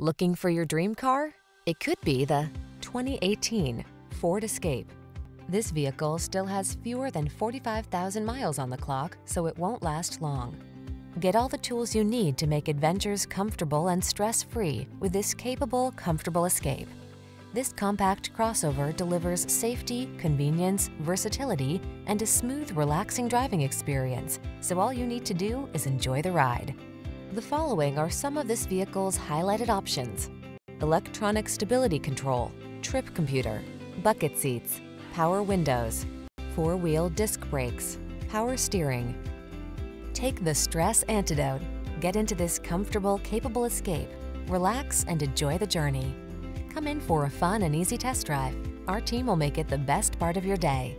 Looking for your dream car? It could be the 2018 Ford Escape. This vehicle still has fewer than 45,000 miles on the clock, so it won't last long. Get all the tools you need to make adventures comfortable and stress-free with this capable, comfortable Escape. This compact crossover delivers safety, convenience, versatility, and a smooth, relaxing driving experience, so all you need to do is enjoy the ride. The following are some of this vehicle's highlighted options. Electronic stability control, trip computer, bucket seats, power windows, four-wheel disc brakes, power steering. Take the stress antidote. Get into this comfortable, capable escape. Relax and enjoy the journey. Come in for a fun and easy test drive. Our team will make it the best part of your day.